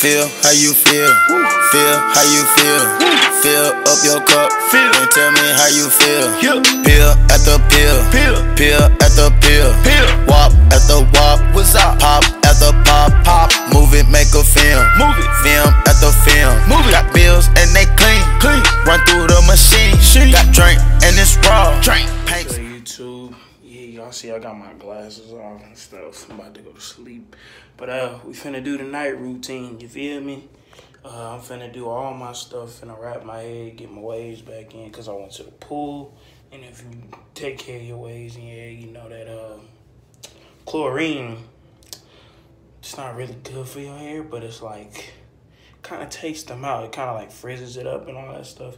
Feel how you feel. Feel how you feel. Fill up your cup. And tell me how you feel. Pill after pill. Pill after pill. Wop after wop. What's up? Pop after pop. Pop. Move it, make a film. Move it. Film after film. Move it. Got bills and they clean. Clean. Run through the machine. Machine. Got drink and it's raw. Drink. Paint. YouTube, yeah, y'all see I got my glasses off and stuff. I'm about to go to sleep. But uh we finna do the night routine, you feel me? Uh, I'm finna do all my stuff, finna wrap my head, get my waves back in, cause I went to the pool. And if you take care of your waves and yeah, you know that uh chlorine it's not really good for your hair, but it's like kind of takes them out. It kind of like frizzes it up and all that stuff.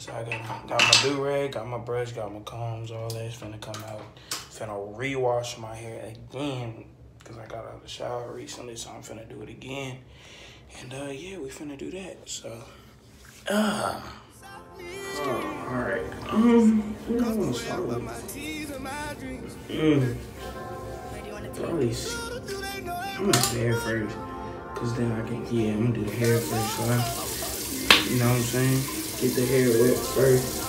So I got, got my do rag, got my brush, got my combs, all that's finna come out. Finna rewash my hair again because I got out of the shower recently, so I'm finna do it again. And uh, yeah, we finna do that. So, uh, oh, all right. Um, do I want to start with? Mm. Probably. I'm gonna do the hair first, cause then I can. Yeah, I'm gonna do the hair first. So I, you know what I'm saying? Get the hair wet first.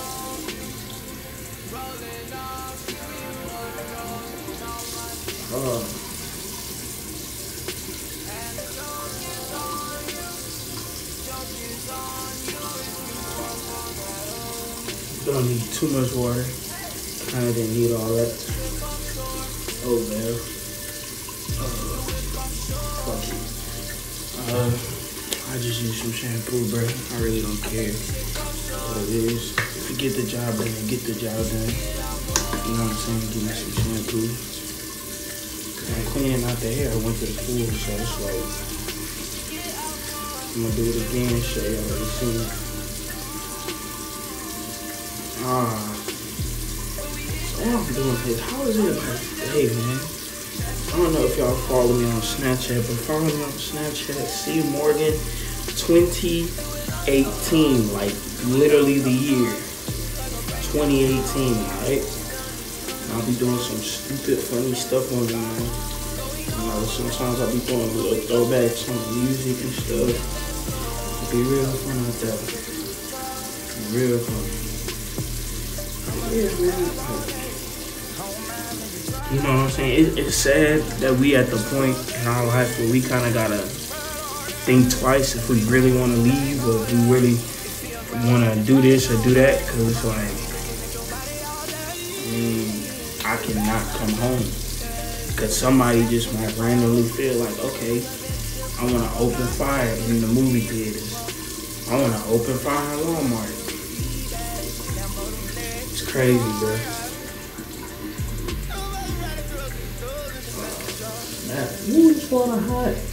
Don't need too much water. Of didn't need all that. Oh, man. Uh. Uh, I just use some shampoo, bro. I really don't care what it is. Get the job done, get the job done. You know what I'm saying? Give me some shampoo. I'm cleaning out the hair. I went to the pool, so it's like I'm gonna do it again. Show y'all what it's seen. Ah. So all I'm doing is, how is it today, man? I don't know if y'all follow me on Snapchat, but follow me on Snapchat, C Morgan 2018, like literally the year 2018, right? And I'll be doing some stupid, funny stuff on there, man. You know, sometimes I'll be throwing little throwbacks on music and stuff. It'll be real fun out there. Real fun. Yeah, man. You know what I'm saying? It, it's sad that we at the point in our life where we kind of gotta think twice if we really want to leave or if we really want to do this or do that. Cause it's like, I mean, I cannot come home because somebody just might randomly feel like, okay, I want to open fire in the movie theaters. I want to open fire in Walmart. It's crazy, bro. Man, ooh, it's water hot.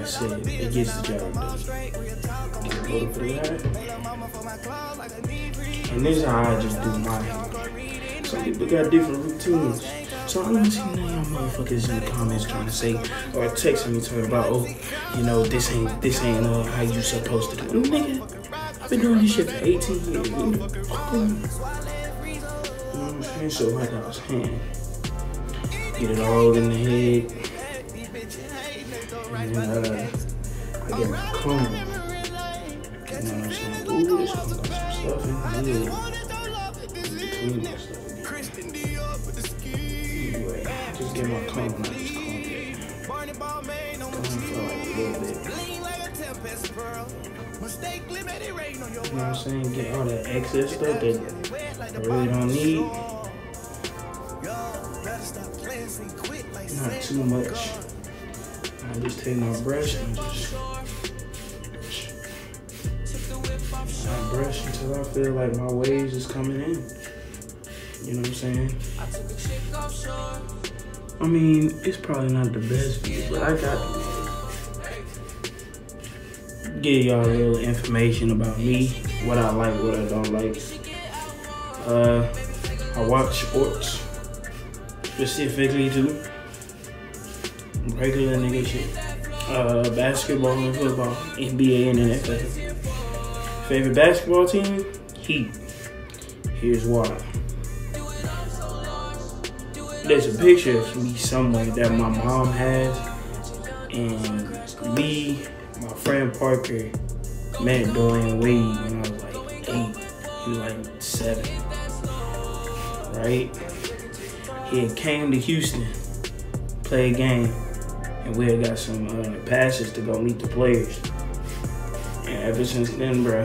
I said, it gets the job done. And this is how I just do my hair. Some people got different routines. So I don't see none of y'all motherfuckers in the comments trying to say or texting me talking about, oh, you know, this ain't this ain't uh, how you supposed to do it. Nigga, I've been doing this shit for 18 years. You know what I'm saying? So like I was saying, get it all in the head. I get my comb. You know what I'm saying? Ooh, this one got some stuff in here. Between my stuff again. Anyway, just get my comb and I just it. Comb for like a little bit. You know what I'm saying? Get all that excess stuff that I really don't need. Not too much. Just take my brush and just I brush until I feel like my waves is coming in. You know what I'm saying? I mean, it's probably not the best view, but I got to give y'all a little information about me, what I like, what I don't like. Uh, I watch sports, specifically too. Regular nigga shit. Uh, basketball and football, NBA and NFL. Favorite basketball team? Heat. Here's why. There's a picture of me somewhere that my mom has, and me my friend Parker met Dwyane Wade when I was like eight. He was like seven. Right? He came to Houston, play a game, and we had got some uh, passes to go meet the players. And ever since then, bro.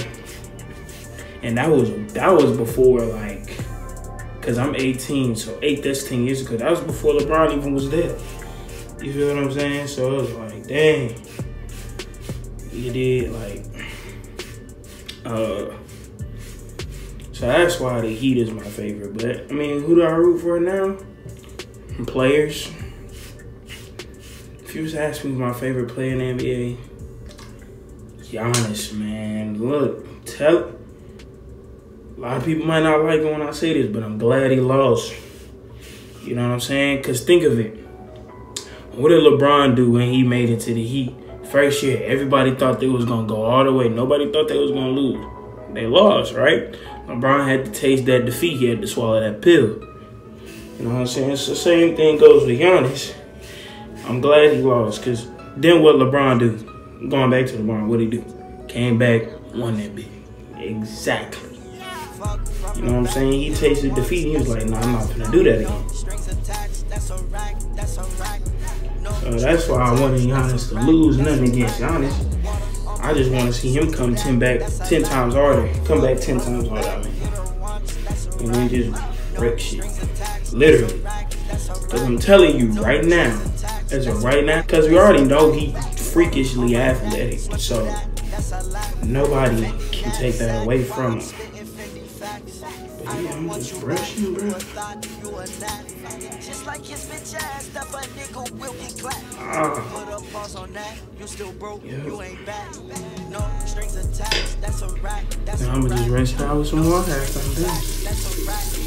And that was that was before like, cause I'm 18, so eight that's 10 years ago. That was before LeBron even was there. You feel what I'm saying? So it was like, dang you did like uh so that's why the Heat is my favorite. But I mean, who do I root for now? Players. If you was asking me my favorite player in the NBA, Giannis, man. Look, tell a lot of people might not like it when I say this, but I'm glad he lost. You know what I'm saying? Cause think of it. What did LeBron do when he made it to the Heat? First year, everybody thought they was gonna go all the way. Nobody thought they was gonna lose. They lost, right? LeBron had to taste that defeat. He had to swallow that pill. You know what I'm saying? It's the same thing goes with Giannis. I'm glad he lost, because then what LeBron do? Going back to LeBron, what he do? Came back, won that big. Exactly. You know what I'm saying? He tasted defeat. and He was like, "No, nah, I'm not gonna do that again." So that's why I wanted Giannis to lose nothing against Giannis. I just want to see him come ten back, ten times harder, come back ten times harder, I mean, and then just break shit, literally. Because I'm telling you right now, as of right now, because we already know he freakishly athletic, so nobody can take that away from him. But ah. yeah, I'm just rushing, bro. Just like his bitch ass, that nigga will get clapped. Put a pause on that, you still broke, you ain't back. No strings attached, that's a now I'm gonna just rinse it out with some more after I'm done.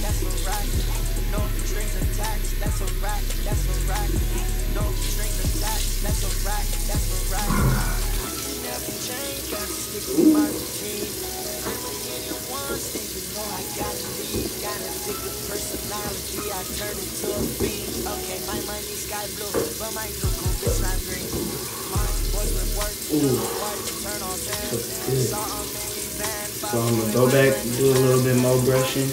So I'm gonna go back, and do a little bit more brushing.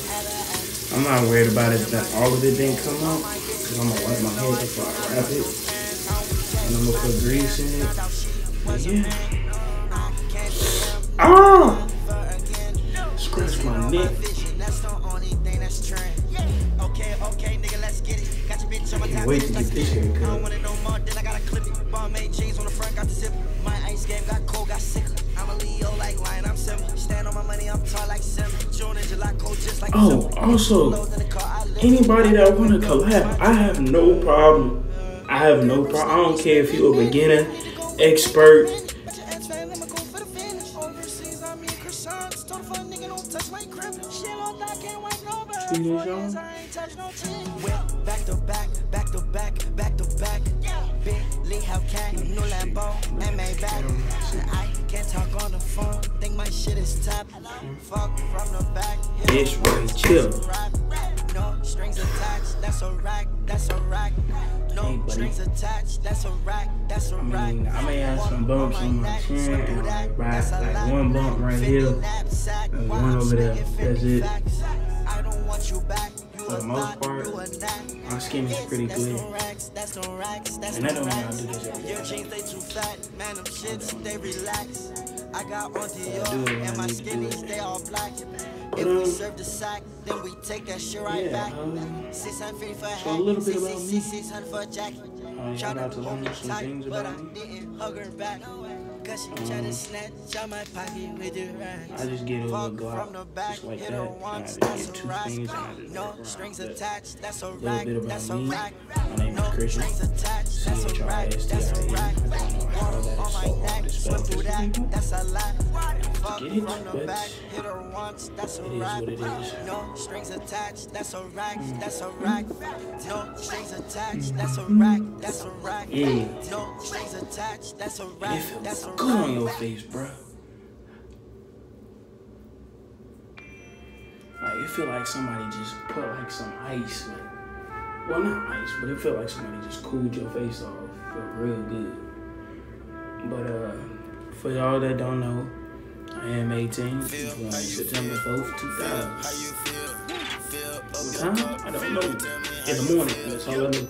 I'm not worried about it that all of it didn't come out, cause I'm gonna wipe my hair before I wrap it. And I'm gonna put grease in it. Yeah. Scratch my neck. Can't wait to get this haircut. I'm a Leo like lion, I'm simple. Stand on my money, I'm tall like Sim. June and July cold just like Oh, also, anybody that want to collab, I have no problem. I have no problem. I don't care if you're a beginner, expert. Shit is top. Fuck from the back. Bitch, really chill. No strings attached, that's a rack, that's a rack. No strings attached, that's a rack, that's a rack. I mean, I may have some bumps on my chin and like, right, like one bump right here and one over there. That's it. I don't want you back for the most part, my skin is pretty good. And I don't know how to do this every day. I got on Dior and my skinnies, they all black. If we um, serve the sack, then we take that shit right back. Um, 650 for a hat, 600 for a jacket. Trying to hold me tight, but I didn't hug her back. Cause she try to snatch out my pocket with. I just get a little glock, from the back, just like hit her once, that's a rack. No strings attached, that's a rack, that's a rack. No strings attached, that's a rack, that's a rack. On my neck, swim through that, that's a lot. Fuck from the back, hit her once, that's a rack. No strings attached, that's a rack, that's a rack. No strings attached, that's a rack, that's a rack. No strings attached, that's a rack, that's a rack. Good on your face, bro. Like it feel like somebody just put like some ice, like, well not ice, but it feel like somebody just cooled your face off. Feel real good. But uh, for y'all that don't know, I am 18. Born September 4th, 2000. What time? I don't know. In the morning. That's all I know.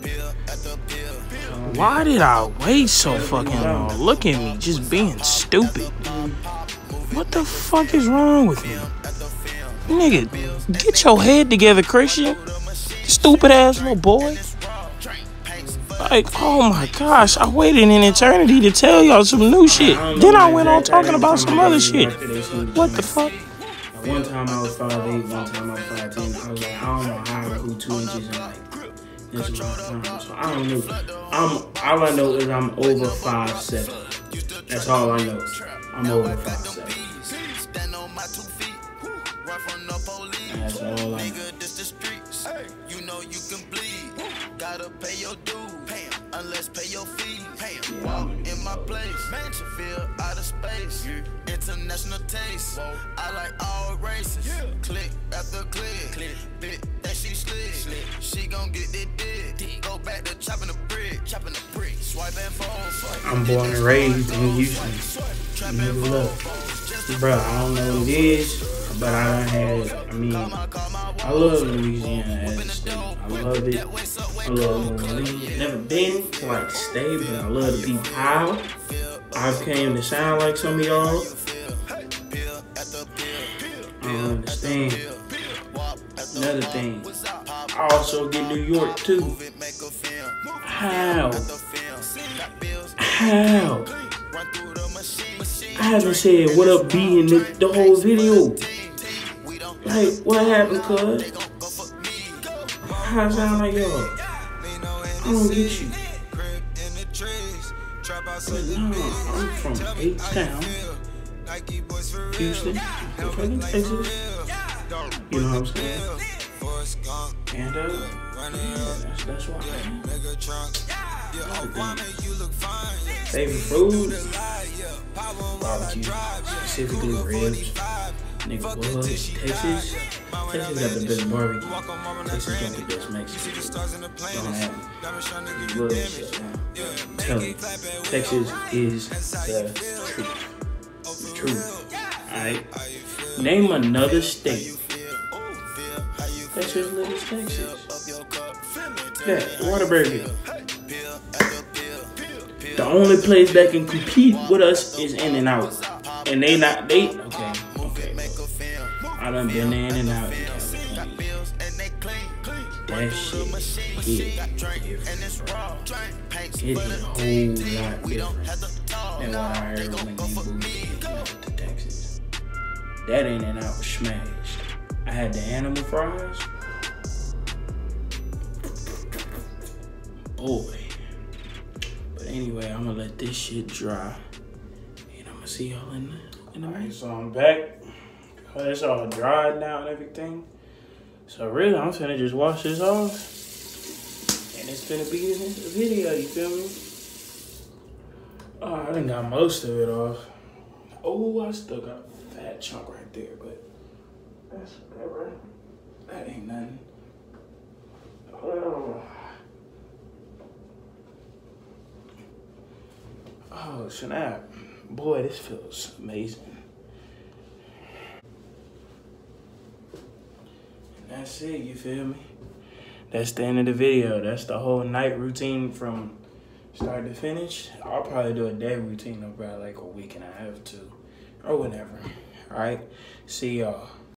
Um, Why did I wait so fucking long? Look at me, just being stupid. What the fuck is wrong with me? Nigga, get your head together, Christian. Stupid ass little boy. Like, oh my gosh, I waited an eternity to tell y'all some new shit. Then I went on talking about some other shit. What the fuck? One time I was 5'8", one time I was 5'10". I was like, I don't know how I grew two inches in like this amount time. So I don't know. I'm all I know is I'm over five seven. That's all I know. I'm over five seven. That's all I know. You know you can bleed. Gotta pay your dues unless pay your fee. Pay Walk in my place, mansion feel out of space. Yeah. International taste. Whoa. I like all races. Yeah. Click after click. click. Bit that she slick. slick. She gon' get that dick. Go back to chopping the brick. Chopping the brick. Swipe and fold. I'm born and raised in Houston. Never left. Bro, I don't know what it is, but I done had, I mean, I love Louisiana as a state. I love it. I love Orleans. Never been to like stay, but I love to be proud. I came to sound like some of y'all. I don't understand. Another thing, I also get New York too. How? How? I haven't said what up B in the, the whole video. Like, what happened, cuz? How sound like y'all? I don't get you. But no, I'm from H-Town, Houston, fucking Texas. You know what I'm saying? And, uh, yeah, that's, that's why. Favorite food? Barbecue, specifically ribs. Nigga, what? Texas? Texas got the best barbecue. Texas got the best Mexican. Don't have man. Tell me. Texas is the truth. The truth. Alright? Name another state. Texas lives Texas. Yeah, Whataburger. The only place that can compete with us is In and Out. And they not, they, okay. Done been in and out. That shit hit different. A whole lot different than what I heard when they moved to Texas. That in and out was smashed. I had the animal fries. Boy. But anyway, I'm gonna let this shit dry. And I'm gonna see y'all in the, in the Alright, so I'm back. It's all dried now and everything. So really, I'm finna just wash this off. And it's finna be in the video, you feel me? Oh, I done got most of it off. Oh, I still got a fat chunk right there, but that's whatever. That ain't nothing. Oh. Oh, snap. Boy, this feels amazing. That's it, you feel me? That's the end of the video. That's the whole night routine from start to finish. I'll probably do a day routine over like a week and a half too, or whenever. All right, see y'all.